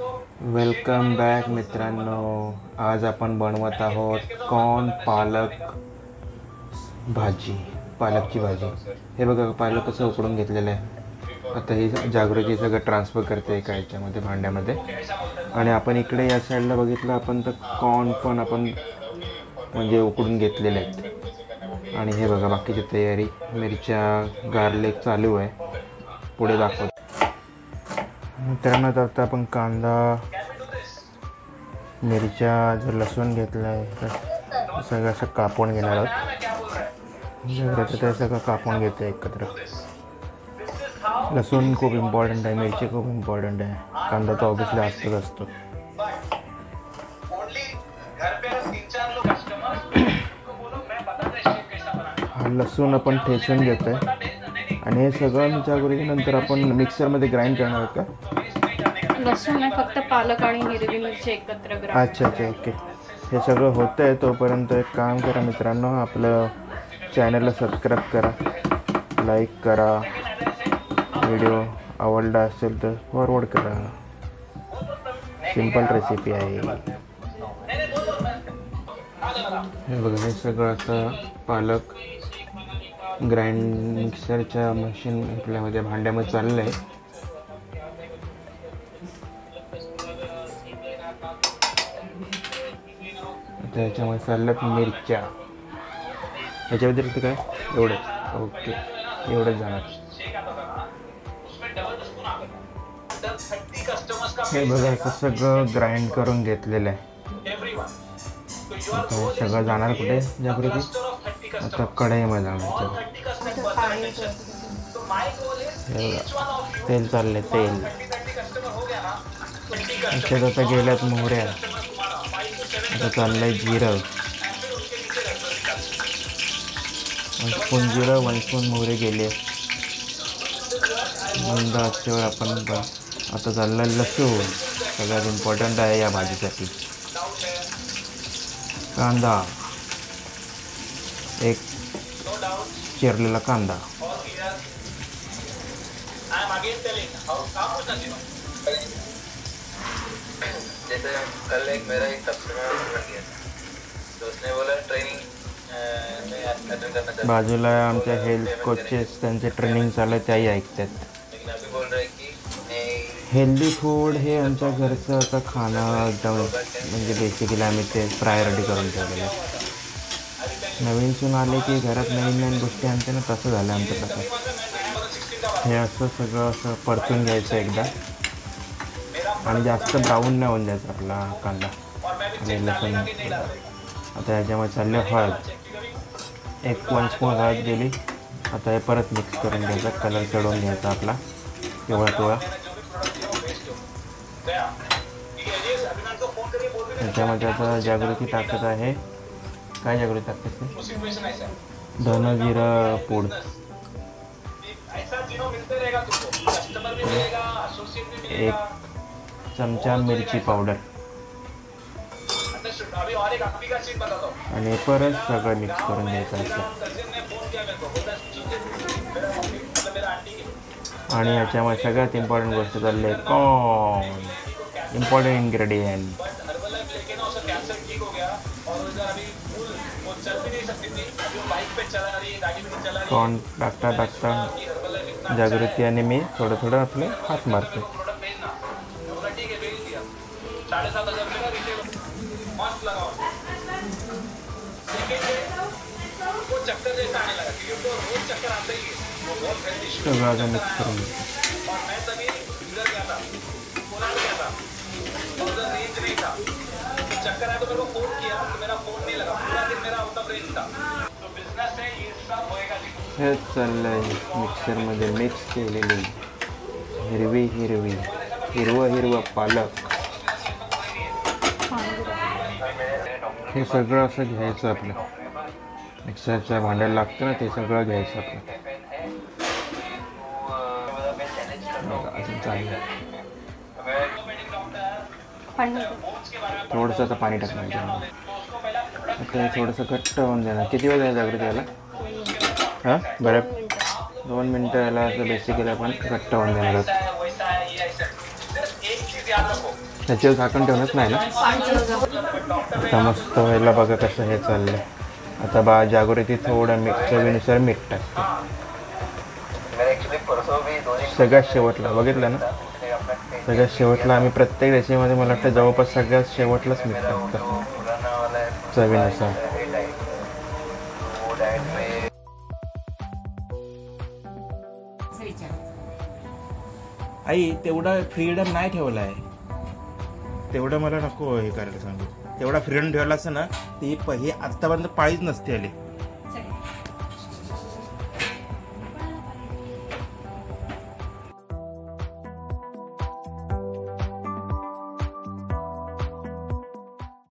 Welcome back मित्रांनो. आज आपण बनवत आहोत कॉर्न पालक भाजी पालकची भाजी. हे बघा पालक कसं उकडून घेतलेलं आहे. आता ही जागृती सगळं ट्रान्सफर करते एका ह्याच्यामध्ये भांड्यामध्ये. आणि आपण इकडे या साईडला बघितलं आपण तर कॉर्न पण आपण म्हणजे उकडून घेतलेले आहेत. आणि हे बघा बाकीची तयारी. मिरच्या गार्लिक चालू आहे. पुढे दाखवतो. मित्रांनो तर आता आपण कांदा मिरच्या जो लसूण घेतला आहे तर सगळं असं कापून घेणार आहोत. सगळं ते सगळं कापून घेतो एकत्र. लसूण खूप इम्पॉर्टंट आहे मिरची खूप इम्पॉर्टंट आहे. कांदा तर ऑब्विसली असतोच असतो. हा लसूण आपण ठेचून घेतो आहे आणि हे सगळं नंतर आपण मिक्सरमध्ये ग्राइंड करणार आहोत का? लसूण नाही फक्त पालक आणि हिरवी मिरची एकत्र ग्राइंड अच्छा अच्छा ओके. हे सगळं होतं आहे तोपर्यंत एक काम करा मित्रांनो आपलं चॅनलला सबस्क्राईब करा लाईक करा व्हिडिओ आवडला असेल तर फॉरवर्ड करा. सिंपल रेसिपी आहे. हे बघा हे सगळं असं पालक ग्राइंड मिक्सरच्या मशीन आपल्यामध्ये भांड्यामध्ये चाललं आहे त्याच्यामध्ये चालल्यात मिरच्या. ह्याच्या व्यतिरिक्त काय? एवढंच. ओके. एवढंच जाणार हे बघा असं सगळं ग्राइंड करून घेतलेलं आहे. सगळं जाणार कुठे? जागृती? आता कढईमध्ये हे बघा तेल चाललंय तेल. त्याच्यात आता गेल्यात मोहऱ्या. आता चाललंय जिरं. वन स्पून जिरं वन स्पून मोहरे गेले. मंद आचेवर आपण आता चाललं लसूण सगळ्यात इम्पॉर्टंट आहे या भाजीसाठी. कांदा. एक चिरलेला कांदा. जैसे कल एक मेरा एक कस्टमर बन गया तो उसने बोला ट्रेनिंग में अटेंड करना चाहता बाजूला आमच्या हेल्थ कोचेस त्यांचे ट्रेनिंग चालू आहे त्याही ऐकतात. है हेल्दी फूड हे आमच्या घरचं आता खाणं एकदम म्हणजे बेसिकली आम्ही ते प्रायोरिटी करून ठेवलेलं आहे. नवीन सून आले की घरात नवीन नवीन गोष्टी आणते ना तसं झालं आमचं तसं. हे असं सगळं असं परतून घ्यायचं एकदा. आणि जास्त ब्राऊन नाही होऊन द्यायचं आपला कांदा. आणि लसूण. आता याच्यामध्ये चालले हळद. एक वन स्पून हळद गेली. आता हे परत मिक्स करून घ्यायचा. कलर चढवून घ्यायचा आपला. पिवळा पिवळा. त्याच्यामध्ये आता जागृती टाकत आहे. काय जागृती टाकते ते धन जिरं पूड एक चमचा मिरची पावडर. आणि परत सगळं मिक्स करून घ्यायचं असं आणि याच्यामध्ये सगळ्यात इम्पॉर्टंट गोष्ट चालली आहे कॉर्न इम्पॉर्टंट इन्ग्रेडियंट कौन? डॉक्टर डॉक्टर जागृति आने में थोड़ा थोड़ा अपने हाथ मारते साढ़े चक्कर जैसा आने लगा क्योंकि उसको रोज आता ही है। वो बहुत और मैं तभी इधर गया था गया था। और नहीं मिक्स करून घेतो हेच चाललंय मिक्सरमध्ये मिक्स केलेली. हिरवी हिरवी. हिरवं हिरवं पालक. हे सगळं असं घ्यायचं आपलं. मिक्सरच्या भांड्याला लागतं ना ते सगळं घ्यायचं आपलं. अजून चाललं पाणी थोडंसं आता पाणी टाकणार. आता हे थोडंसं घट्ट होऊन देणार किती वेळ जायचं जागृती याला हां? बरं. दोन मिनटं. याला असं बेसिकली आपण घट्ट होऊन देणार आहोत. है त्याच्यावर झाकण ठेवणंच नाही ना? आता मस्त व्हायला बघा कसं हे चाललंय. आता बा जागृती थोडं मीठ चवीनुसार मीठ टाकते. सगळ्यात शेवटला बघितलं ना? सगळ्यात शेवटला आम्ही प्रत्येक रेसिपीमध्ये मला वाटतं जवळपास सगळ्यात शेवटलाच है चवीनुसार. आई तेवढा फ्रीडम नाही ठेवला आहे. तेवढं मला नको हे करायला सांगू. तेवढा फ्रीडम ठेवला असतं ना ती प- हे आत्तापर्यंत पाळीच नसते आली.